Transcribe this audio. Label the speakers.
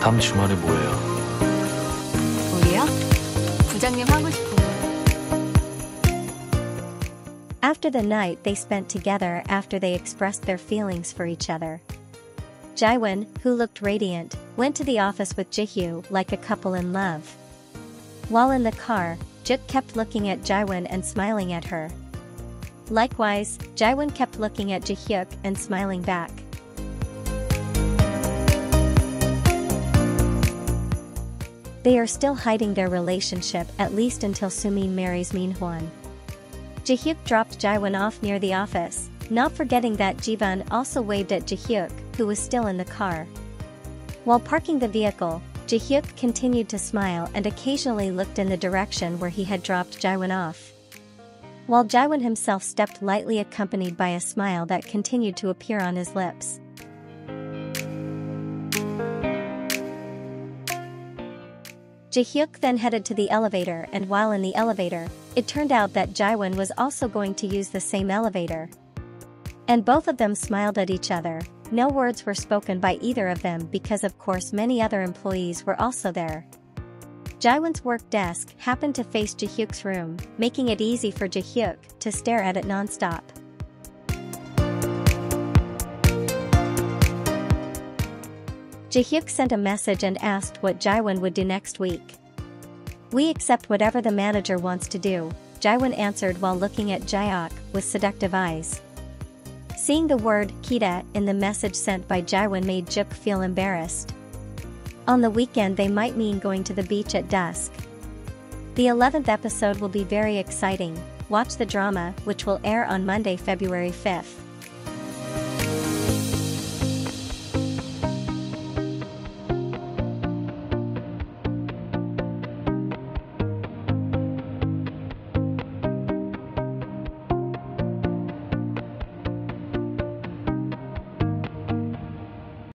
Speaker 1: 다음 주말에 뭐예요?
Speaker 2: 우리요? 부장님 하고
Speaker 3: After the night they spent together after they expressed their feelings for each other. Jiwon, who looked radiant, went to the office with Jihyuk like a couple in love. While in the car, Jihyuk kept looking at Jiwon and smiling at her. Likewise, Jiwon kept looking at Jihyuk and smiling back. They are still hiding their relationship at least until Sumin marries Minhwan. Jihyuk dropped Jiwon off near the office, not forgetting that Jiwon also waved at Jihyuk, who was still in the car. While parking the vehicle, Jihyuk continued to smile and occasionally looked in the direction where he had dropped Jiwon off. While Jiwon himself stepped lightly accompanied by a smile that continued to appear on his lips. Jihyuk then headed to the elevator and while in the elevator, it turned out that Jiwon was also going to use the same elevator. And both of them smiled at each other, no words were spoken by either of them because of course many other employees were also there. Jiwon's work desk happened to face Jihyuk's room, making it easy for Jihyuk to stare at it non-stop. Jihyuk sent a message and asked what Jiwon would do next week. We accept whatever the manager wants to do, Jiwon answered while looking at Jihyuk with seductive eyes. Seeing the word Kita in the message sent by Jiwon made Jihyuk feel embarrassed. On the weekend they might mean going to the beach at dusk. The 11th episode will be very exciting, watch the drama which will air on Monday February 5th.